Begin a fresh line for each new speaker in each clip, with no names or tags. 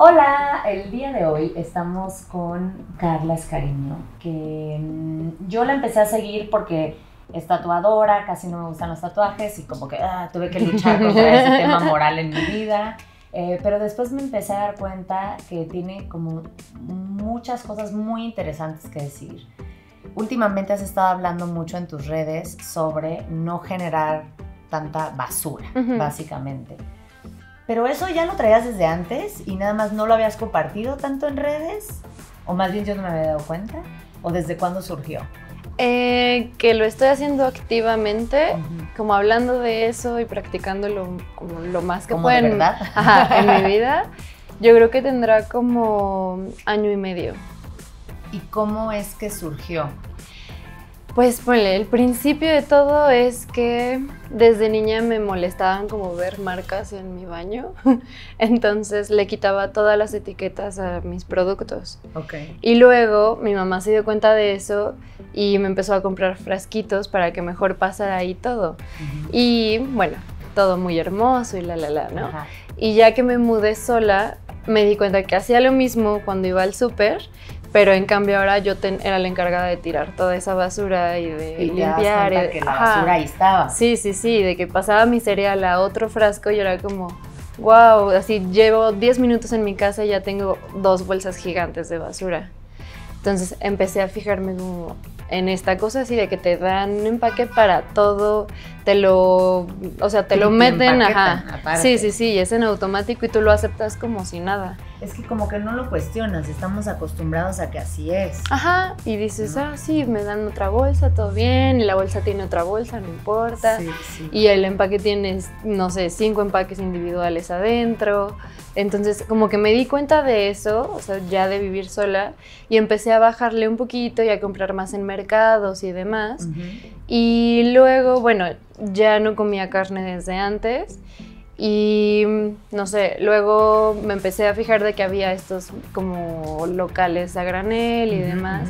Hola, el día de hoy estamos con Carla Escariño, que mm, yo la empecé a seguir porque es tatuadora, casi no me gustan los tatuajes y como que ah, tuve que luchar contra ese tema moral en mi vida. Eh, pero después me empecé a dar cuenta que tiene como muchas cosas muy interesantes que decir. Últimamente has estado hablando mucho en tus redes sobre no generar tanta basura, básicamente. Pero eso ya lo traías desde antes y nada más no lo habías compartido tanto en redes, o más bien yo no me había dado cuenta, o desde cuándo surgió.
Eh, que lo estoy haciendo activamente, como hablando de eso y practicándolo como lo más que puedo en, mi vida. Yo creo que tendrá como año y medio.
¿Y cómo es que surgió?
Pues ponle, el principio de todo es que desde niña me molestaban como ver marcas en mi baño, entonces le quitaba todas las etiquetas a mis productos.
Okay.
Y luego mi mamá se dio cuenta de eso y me empezó a comprar frasquitos para que mejor pasara ahí todo. Y bueno, todo muy hermoso y la la la, ¿no? Y ya que me mudé sola, me di cuenta que hacía lo mismo cuando iba al súper pero en cambio ahora yo era la encargada de tirar toda esa basura y de limpiar.
Y que la basura ahí estaba.
Sí, sí, sí, de que pasaba mi cereal a otro frasco y era como, wow, así llevo 10 minutos en mi casa y ya tengo dos bolsas gigantes de basura. Entonces empecé a fijarme como en esta cosa así de que te dan un empaque para todo, te lo, o sea, te lo meten, ajá. Sí, sí, sí, es en automático y tú lo aceptas como si nada.
Es que como que no lo cuestionas, estamos acostumbrados a que así es.
Ajá, y dices, ah, sí, me dan otra bolsa, todo bien, y la bolsa tiene otra bolsa, no importa. Sí, sí. Y el empaque tiene, no sé, cinco empaques individuales adentro. Entonces, como que me di cuenta de eso, o sea, ya de vivir sola, y empecé a bajarle un poquito y a comprar más en mercados y demás. Y luego, bueno, ya no comía carne desde antes. Y no sé, luego me empecé a fijar de que había estos como locales a granel y demás.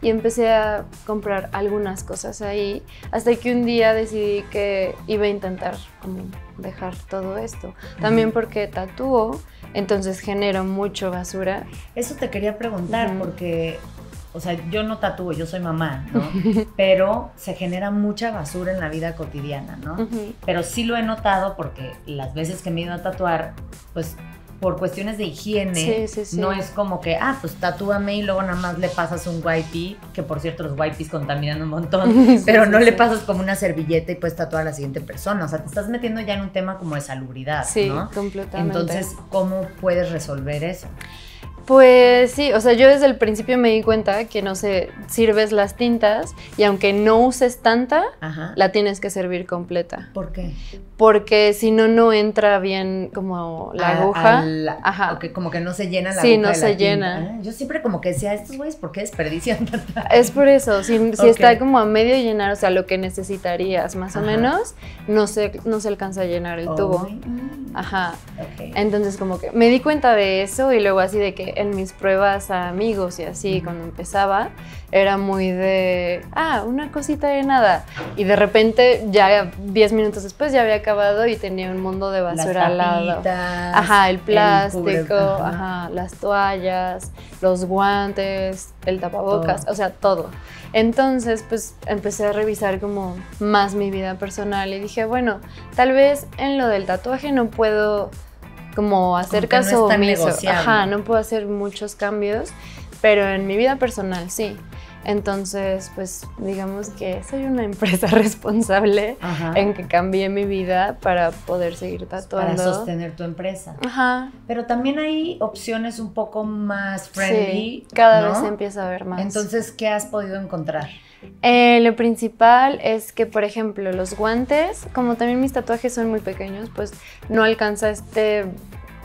Y empecé a comprar algunas cosas ahí. Hasta que un día decidí que iba a intentar como dejar todo esto. También porque tatúo entonces genero mucho basura.
Eso te quería preguntar porque, o sea, yo no tatúo, yo soy mamá, ¿no? Pero se genera mucha basura en la vida cotidiana, ¿no? Pero sí lo he notado porque las veces que me he ido a tatuar, pues por cuestiones de higiene, no es como que, ah, pues tatúame y luego nada más le pasas un wipey, que por cierto los wipes contaminan un montón, pero no le pasas como una servilleta y puedes tatuar a la siguiente persona. O sea, te estás metiendo ya en un tema como de salubridad,
sí, completamente.
Entonces, ¿cómo puedes resolver eso?
Pues sí, o sea, yo desde el principio me di cuenta que no sé, sirves las tintas y aunque no uses tanta, la tienes que servir completa.
¿Por qué?
Porque si no, no entra bien como la aguja.
Ajá. como que no se llena la
sí, aguja. Sí, no se llena.
Ah, yo siempre como que decía, estos güeyes, ¿por qué desperdician tanta?
Es por eso, si, está como a medio llenar, o sea, lo que necesitarías más o menos, no se, no se alcanza a llenar el tubo. Mm. Ajá. Entonces como que me di cuenta de eso y luego así de que en mis pruebas a amigos y así, cuando empezaba, era muy de, ah, una cosita de nada. Y de repente, ya 10 minutos después, ya había acabado y tenía un mundo de basura al lado. Ajá, el plástico, ajá. las toallas, los guantes, el tapabocas, o sea, todo. Entonces, pues empecé a revisar como más mi vida personal y dije, bueno, tal vez en lo del tatuaje no puedo como hacer caso omiso. Ajá, no puedo hacer muchos cambios, pero en mi vida personal sí. Entonces, pues digamos que soy una empresa responsable en que cambié mi vida para poder seguir tatuando.
Para sostener tu empresa.
Ajá.
Pero también hay opciones un poco más friendly.
Sí, cada vez se empieza a ver más.
Entonces, ¿qué has podido encontrar?
Eh, lo principal es que, por ejemplo, los guantes, como también mis tatuajes son muy pequeños, pues no alcanza este,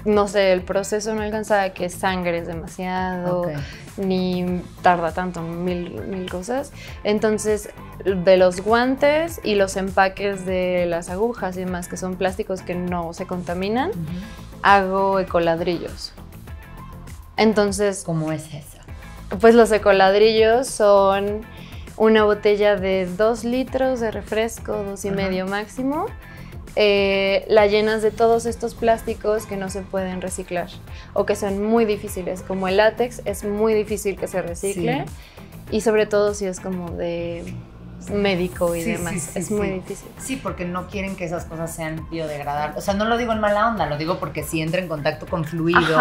no sé, el proceso no alcanza que sangres demasiado, ni tarda tanto, mil, mil cosas. Entonces, de los guantes y los empaques de las agujas y demás, que son plásticos que no se contaminan, hago ecoladrillos. Entonces...
¿Cómo es eso?
Pues los ecoladrillos son una botella de dos litros de refresco, dos y medio máximo, eh, la llenas de todos estos plásticos que no se pueden reciclar o que son muy difíciles, como el látex es muy difícil que se recicle y sobre todo si es como de médico y demás. es muy difícil.
Sí, porque no quieren que esas cosas sean biodegradables. O sea, no lo digo en mala onda, lo digo porque si entra en contacto con fluido,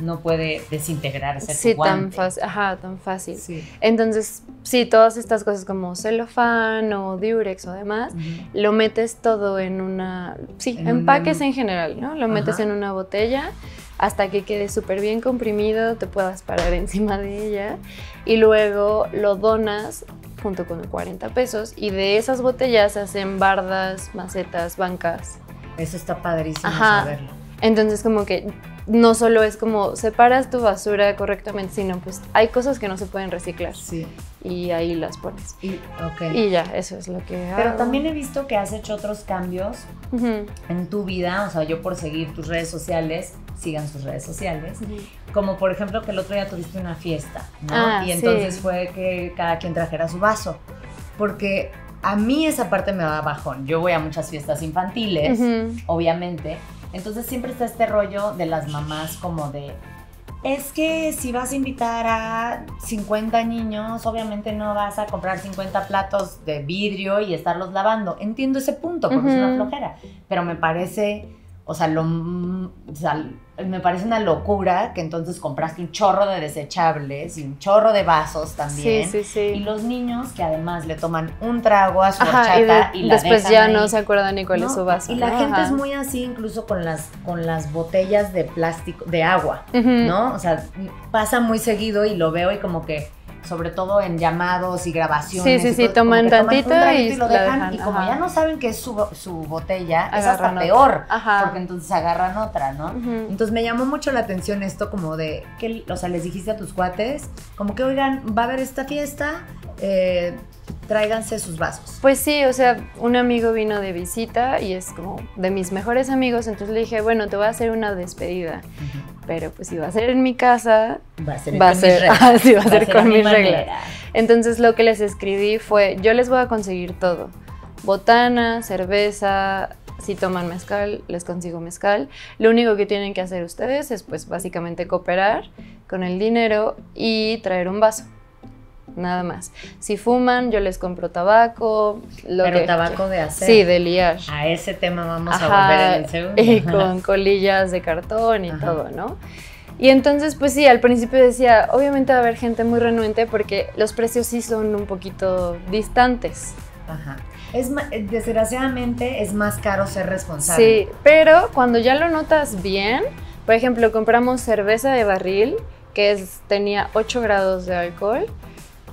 no puede desintegrarse.
Sí, tan fácil. Ajá, tan fácil. Entonces, sí, todas estas cosas como celofán o diurex o demás, lo metes todo en una. Sí, empaques en general, ¿no? Lo metes en una botella hasta que quede súper bien comprimido, te puedas parar encima de ella y luego lo donas junto con 40 pesos y de esas botellas se hacen bardas, macetas, bancas.
Eso está padrísimo saberlo.
Entonces como que no solo es como separas tu basura correctamente, sino pues hay cosas que no se pueden reciclar.
Sí.
Y ahí las pones.
Y,
y ya, eso es lo que
Pero también he visto que has hecho otros cambios en tu vida, o sea, yo por seguir tus redes sociales, sigan sus redes sociales, como por ejemplo que el otro día tuviste una fiesta, ¿no? Ah, y entonces fue que cada quien trajera su vaso, porque a mí esa parte me da bajón. Yo voy a muchas fiestas infantiles, obviamente, entonces siempre está este rollo de las mamás como de, es que si vas a invitar a 50 niños, obviamente no vas a comprar 50 platos de vidrio y estarlos lavando. Entiendo ese punto, porque es una flojera, pero me parece o sea, lo, me parece una locura que entonces compraste un chorro de desechables y un chorro de vasos también. Sí, sí, sí. Y los niños que además le toman un trago a su horchata y,
después ya no se acuerdan ni cuál es su vaso.
Y la gente es muy así incluso con las, con las botellas de plástico, de agua, ¿no? O sea, pasa muy seguido y lo veo y como que sobre todo en llamados y grabaciones.
Sí, sí, sí, toman tantito, y,
lo dejan. y como ya no saben que es su, botella, es hasta peor, porque entonces agarran otra, ¿no? Entonces me llamó mucho la atención esto como de, que, o sea, les dijiste a tus cuates, como que, oigan, va a haber esta fiesta, eh, tráiganse sus vasos.
Pues sí, o sea, un amigo vino de visita y es como de mis mejores amigos, entonces le dije, bueno, te voy a hacer una despedida pero pues si va a ser en mi casa,
va a ser, va ser, va
a ser con mis reglas. Entonces lo que les escribí fue, yo les voy a conseguir todo, botana, cerveza, si toman mezcal, les consigo mezcal. Lo único que tienen que hacer ustedes es pues básicamente cooperar con el dinero y traer un vaso nada más. Si fuman, yo les compro tabaco.
Lo Pero tabaco de hacer.
Sí, de liar.
A ese tema vamos a volver en el segundo.
Y con colillas de cartón y todo, ¿no? Y entonces, pues sí, al principio decía, obviamente va a haber gente muy renuente porque los precios sí son un poquito distantes.
Ajá. Es, desgraciadamente es más caro ser responsable.
Sí, pero cuando ya lo notas bien, por ejemplo, compramos cerveza de barril que es, tenía 8 grados de alcohol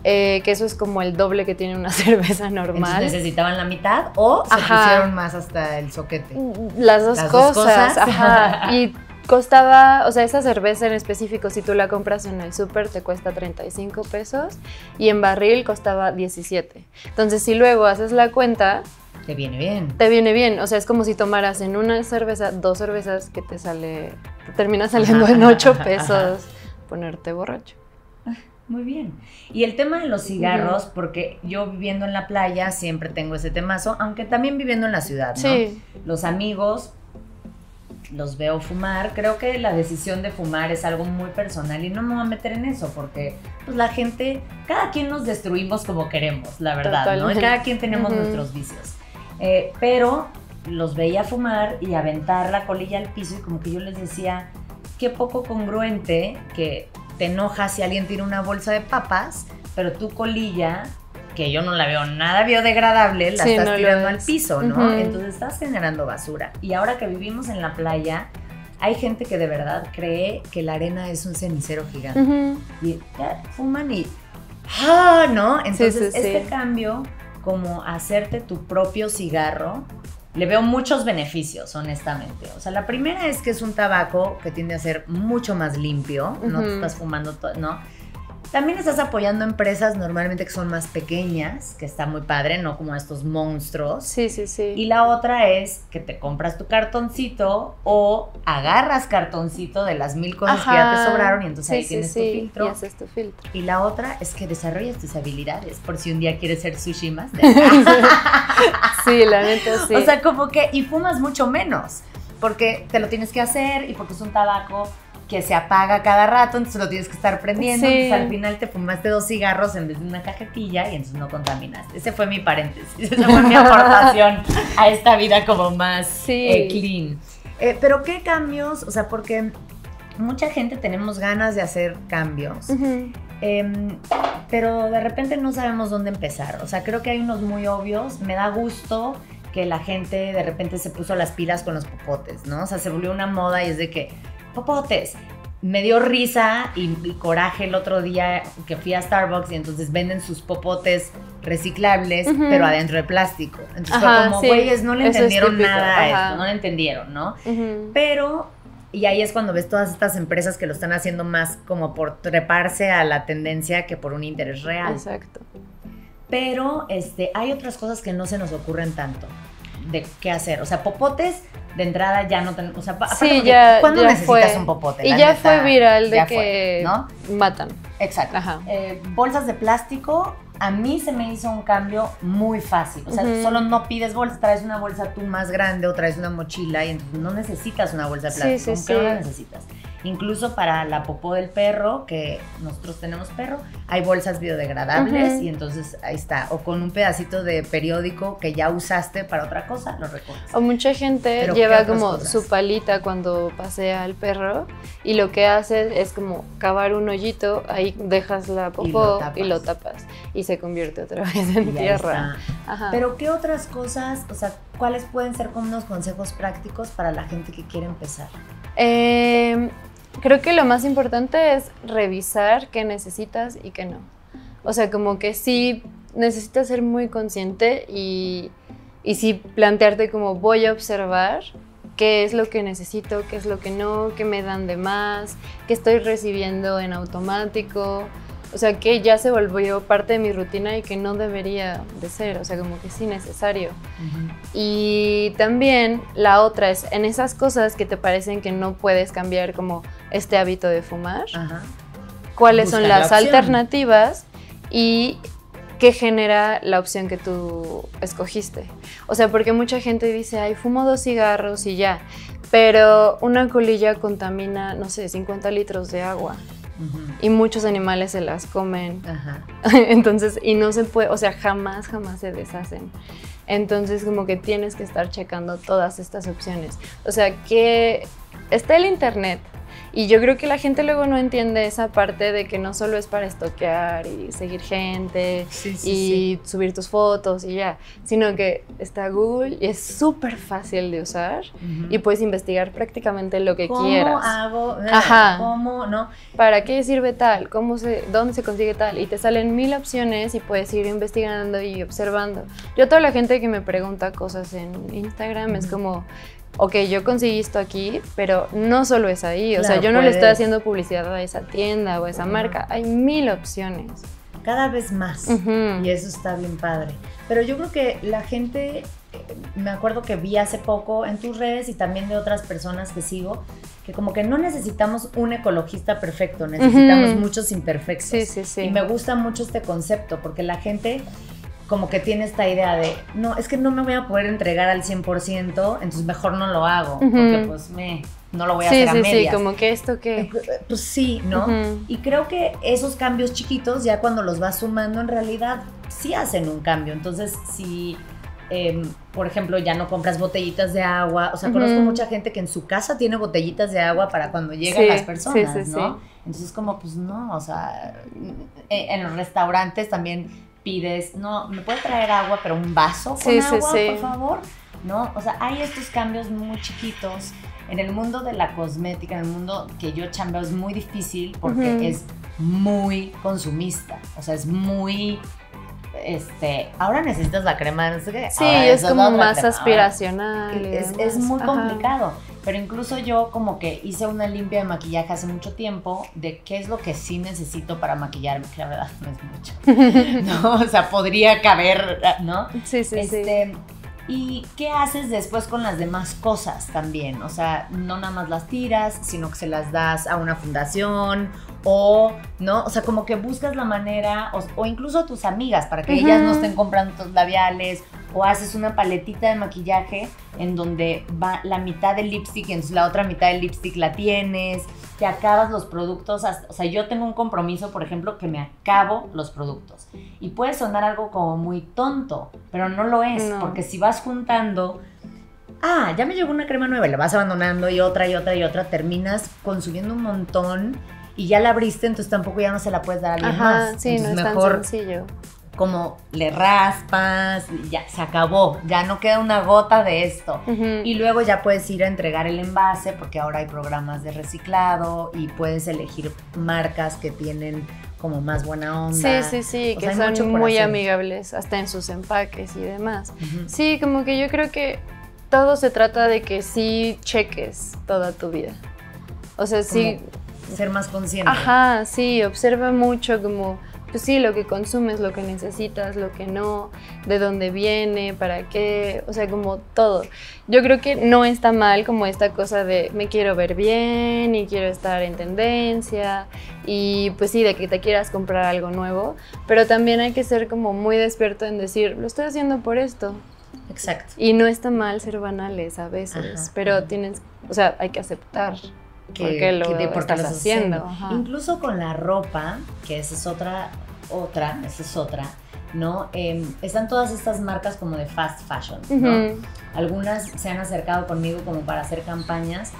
eh, que eso es como el doble que tiene una cerveza normal.
¿Necesitaban la mitad o se pusieron más hasta el soquete?
Las dos cosas, ajá. Y costaba, o sea, esa cerveza en específico, si tú la compras en el súper, te cuesta 35 pesos y en barril costaba 17. Entonces, si luego haces la cuenta...
Te viene bien.
Te viene bien, o sea, es como si tomaras en una cerveza dos cervezas que te sale, te termina saliendo en 8 pesos ponerte borracho.
Muy bien. Y el tema de los cigarros, porque yo viviendo en la playa siempre tengo ese temazo, aunque también viviendo en la ciudad, ¿no? Sí. Los amigos los veo fumar. Creo que la decisión de fumar es algo muy personal y no me voy a meter en eso porque pues la gente, cada quien nos destruimos como queremos, la verdad, ¿no? Cada quien tenemos nuestros vicios. Eh, pero los veía fumar y aventar la colilla al piso y como que yo les decía, qué poco congruente que te enojas si alguien tira una bolsa de papas, pero tu colilla, que yo no la veo nada biodegradable, la estás tirando al piso, ¿no? Entonces estás generando basura. Y ahora que vivimos en la playa, hay gente que de verdad cree que la arena es un cenicero gigante. Y fuman y... ¡Ah! ¿No? Entonces, este cambio, como hacerte tu propio cigarro, le veo muchos beneficios, honestamente. O sea, la primera es que es un tabaco que tiende a ser mucho más limpio, no te estás fumando todo, ¿no? También estás apoyando empresas normalmente que son más pequeñas, que está muy padre, no como estos monstruos.
Sí, sí, sí.
Y la otra es que te compras tu cartoncito o agarras cartoncito de las mil cosas que ya te sobraron y entonces ahí tienes tu filtro.
Y haces tu filtro.
Y la otra es que desarrollas tus habilidades por si un día quieres ser sushi más.
sí, la neta sí.
O sea, como que, y fumas mucho menos, porque te lo tienes que hacer y porque es un tabaco que se apaga cada rato, entonces lo tienes que estar prendiendo. Entonces al final te fumaste dos cigarros en vez de una cajetilla y entonces no contaminaste. Ese fue mi paréntesis, esa fue mi aportación a esta vida como más eh, clean. Eh, pero ¿qué cambios? O sea, porque mucha gente tenemos ganas de hacer cambios. Em, pero de repente no sabemos dónde empezar. O sea, creo que hay unos muy obvios. Me da gusto que la gente de repente se puso las pilas con los popotes, ¿no? O sea, se volvió una moda y es de que popotes. Me dio risa y, coraje el otro día que fui a Starbucks y entonces venden sus popotes reciclables, pero adentro de plástico. Entonces fue como, güeyes, no le entendieron nada a esto, no le entendieron, ¿no? Pero y ahí es cuando ves todas estas empresas que lo están haciendo más como por treparse a la tendencia que por un interés real.
Exacto.
Pero este, hay otras cosas que no se nos ocurren tanto de qué hacer. O sea, popotes de entrada ya no tenemos. O sea,
sí, ya,
¿cuándo necesitas un popote?
Y ya fue viral de que ¿no? matan.
Exacto. Eh, bolsas de plástico, a mí se me hizo un cambio muy fácil. O sea, solo no pides bolsa, traes una bolsa tú más grande o traes una mochila y entonces no necesitas una bolsa de plástico. Sí, sí, sí. no la necesitas. Incluso para la popó del perro, que nosotros tenemos perro, hay bolsas biodegradables y entonces ahí está. O con un pedacito de periódico que ya usaste para otra cosa, lo recoges.
O mucha gente lleva como su palita cuando pasea al perro y lo que hace es como cavar un hoyito, ahí dejas la popó y lo tapas y, se convierte otra vez en tierra.
Pero ¿qué otras cosas, o sea, cuáles pueden ser como unos consejos prácticos para la gente que quiere empezar?
Eh, creo que lo más importante es revisar qué necesitas y qué no. O sea, como que sí necesitas ser muy consciente y, y sí plantearte como voy a observar qué es lo que necesito, qué es lo que no, qué me dan de más, qué estoy recibiendo en automático. O sea, que ya se volvió parte de mi rutina y que no debería de ser, o sea, como que sí necesario. Y también la otra es, en esas cosas que te parecen que no puedes cambiar, como este hábito de fumar, cuáles son las alternativas y qué genera la opción que tú escogiste. O sea, porque mucha gente dice, ay, fumo dos cigarros y ya, pero una colilla contamina, no sé, 50 litros de agua y muchos animales se las comen. Entonces, y no se puede, o sea, jamás, jamás se deshacen. Entonces, como que tienes que estar checando todas estas opciones. O sea, que está el internet, y yo creo que la gente luego no entiende esa parte de que no solo es para estoquear y seguir gente y subir tus fotos y ya, sino que está Google y es súper fácil de usar y puedes investigar prácticamente lo que quieras.
¿Cómo hago? Ajá. ¿Cómo no?
¿Para qué sirve tal? ¿Cómo se, ¿Dónde se consigue tal? Y te salen mil opciones y puedes ir investigando y observando. Yo toda la gente que me pregunta cosas en Instagram es como ok, yo conseguí esto aquí, pero no solo es ahí, o sea, yo no le estoy haciendo publicidad a esa tienda o a esa marca, hay mil opciones.
Cada vez más, y eso está bien padre. Pero yo creo que la gente, eh, me acuerdo que vi hace poco en tus redes y también de otras personas que sigo, que como que no necesitamos un ecologista perfecto, necesitamos muchos imperfectos.
Sí, sí, sí.
Y me gusta mucho este concepto, porque la gente como que tiene esta idea de, no, es que no me voy a poder entregar al 100%, entonces mejor no lo hago, porque pues me, no lo voy a hacer a medias. Sí,
como que esto que...
Eh, pues, pues sí, ¿no? Y creo que esos cambios chiquitos, ya cuando los vas sumando, en realidad sí hacen un cambio. Entonces, si, em, por ejemplo, ya no compras botellitas de agua, o sea, conozco mucha gente que en su casa tiene botellitas de agua para cuando llegan las personas, ¿no? Entonces, como, pues no, o sea, en los restaurantes también pides, no, ¿me puede traer agua, pero un vaso con agua, por favor? ¿No? O sea, hay estos cambios muy chiquitos. En el mundo de la cosmética, en el mundo que yo chambeo, es muy difícil porque es muy consumista. O sea, es muy este, ahora necesitas la crema, no sé qué.
Sí, es como más aspiracional.
Es, es, muy complicado. Pero incluso yo como que hice una limpia de maquillaje hace mucho tiempo de qué es lo que sí necesito para maquillarme, que la verdad no es mucho. no, o sea, podría caber, ¿no?
Sí, sí,
este, sí. ¿Y qué haces después con las demás cosas también? O sea, no nada más las tiras, sino que se las das a una fundación o, ¿no? O sea, como que buscas la manera, o, incluso a tus amigas, para que ellas no estén comprando tus labiales, o haces una paletita de maquillaje en donde va la mitad del lipstick y entonces la otra mitad del lipstick la tienes, te acabas los productos, o sea, yo tengo un compromiso, por ejemplo, que me acabo los productos. Y puede sonar algo como muy tonto, pero no lo es, porque si vas juntando ah, ya me llegó una crema nueva la vas abandonando y otra y otra y otra, terminas consumiendo un montón y ya la abriste, entonces tampoco ya no se la puedes dar a alguien más.
Sí, no es mejor tan sencillo.
Como le raspas, ya se acabó, ya no queda una gota de esto. Y luego ya puedes ir a entregar el envase porque ahora hay programas de reciclado y puedes elegir marcas que tienen como más buena onda.
Sí, sí, sí, que son muy amigables hasta en sus empaques y demás. Sí, como que yo creo que todo se trata de que sí cheques toda tu vida. O sea, sí
ser más consciente.
Ajá, sí, observa mucho como, pues sí, lo que consumes, lo que necesitas, lo que no, de dónde viene, para qué, o sea, como todo. Yo creo que no está mal como esta cosa de me quiero ver bien y quiero estar en tendencia y pues sí, de que te quieras comprar algo nuevo, pero también hay que ser como muy despierto en decir, lo estoy haciendo por esto.
Exacto.
Y no está mal ser banales a veces, pero tienes, o sea, hay que aceptar que, lo que estás haciendo.
Incluso con la ropa, que esa es otra, otra, esa es otra, ¿no? Em, están todas estas marcas como de fast fashion, ¿no? Algunas se han acercado conmigo como para hacer campañas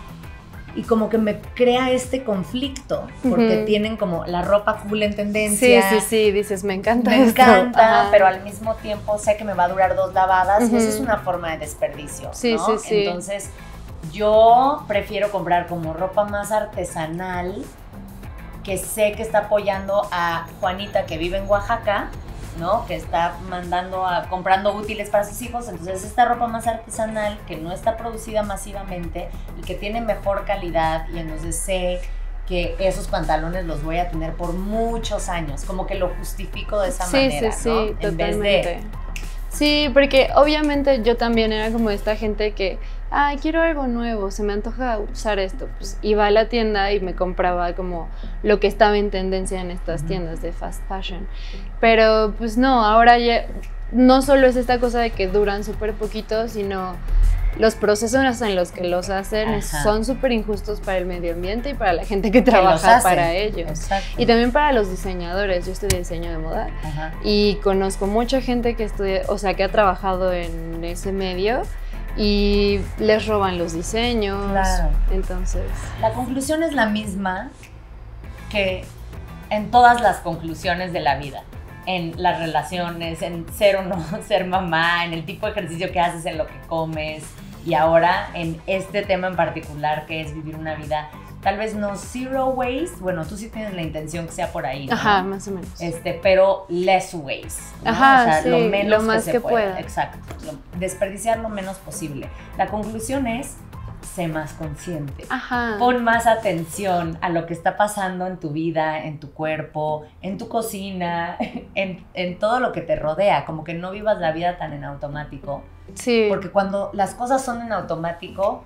y como que me crea este conflicto porque tienen como la ropa cool en tendencia.
Sí, sí, sí, dices, me encanta.
Me encanta, pero al mismo tiempo sé que me va a durar dos lavadas y eso es una forma de desperdicio. Sí, sí, sí. Entonces, yo prefiero comprar como ropa más artesanal, que sé que está apoyando a Juanita que vive en Oaxaca, ¿no? Que está mandando a comprando útiles para sus hijos. Entonces, esta ropa más artesanal que no está producida masivamente y que tiene mejor calidad y entonces sé que esos pantalones los voy a tener por muchos años, como que lo justifico de esa manera, sí,
¿no? Sí, totalmente. Sí, porque obviamente yo también era como esta gente que ay, quiero algo nuevo, se me antoja usar esto. Pues iba a la tienda y me compraba como lo que estaba en tendencia en estas tiendas de fast fashion. Pero pues no, ahora ya no solo es esta cosa de que duran súper poquito, sino los procesos en los que los hacen son súper injustos para el medio ambiente y para la gente que trabaja para ellos. Y también para los diseñadores. Yo estudié diseño de moda y conozco mucha gente que estudia, o sea, que ha trabajado en ese medio y les roban los diseños. Claro. Entonces.
La conclusión es la misma que en todas las conclusiones de la vida. En las relaciones, en ser o no ser mamá, en el tipo de ejercicio que haces, en lo que comes. Y ahora en este tema en particular, que es vivir una vida tal vez no zero waste, bueno, tú sí tienes la intención que sea por ahí, ¿no?
Ajá, más o menos.
Este, pero less waste,
Ajá, o sea, lo menos más que, se pueda.
Exacto, desperdiciar lo menos posible. La conclusión es sé más consciente.
Ajá.
Pon más atención a lo que está pasando en tu vida, en tu cuerpo, en tu cocina, en, en, todo lo que te rodea. Como que no vivas la vida tan en automático.
Sí.
Porque cuando las cosas son en automático,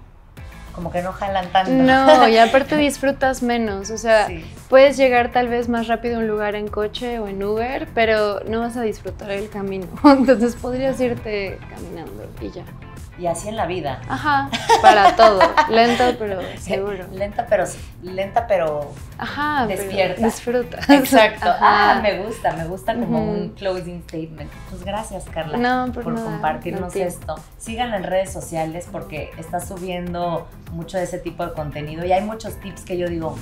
como que no jalan tanto.
No, y aparte disfrutas menos, o sea, puedes llegar tal vez más rápido a un lugar en coche o en Uber, pero no vas a disfrutar el camino, entonces podrías irte caminando y ya.
Y así en la vida.
Ajá, para todo. Lento pero seguro.
Lenta pero lenta pero
Ajá, despierta. disfruta.
Exacto. Ah, me gusta, me gusta como un closing statement. Pues gracias, Carla, por, compartirnos esto. Síganla en redes sociales porque está subiendo mucho de ese tipo de contenido y hay muchos tips que yo digo,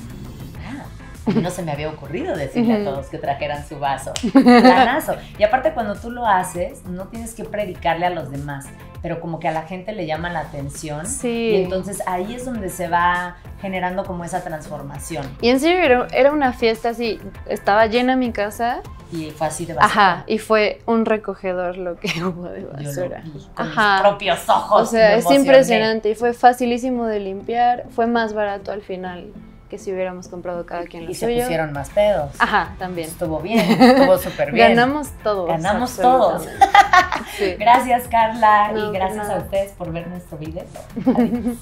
no se me había ocurrido decirle a todos que trajeran su vaso. Planazo. Y aparte cuando tú lo haces, no tienes que predicarle a los demás, pero como que a la gente le llama la atención.
Sí.
Y entonces ahí es donde se va generando como esa transformación.
Y en serio era, una fiesta así, estaba llena mi casa.
Y fue así de basura.
Ajá, y fue un recogedor lo que hubo de basura.
Yo lo vi con mis propios ojos.
O sea, es impresionante y fue facilísimo de limpiar, fue más barato al final que si hubiéramos comprado cada quien lo
y
suyo.
Y se pusieron más pedos.
Ajá, también.
Estuvo bien, estuvo súper bien.
Ganamos todos.
Ganamos todos. Gracias, Carla, y gracias a ustedes por ver nuestro video. Adiós.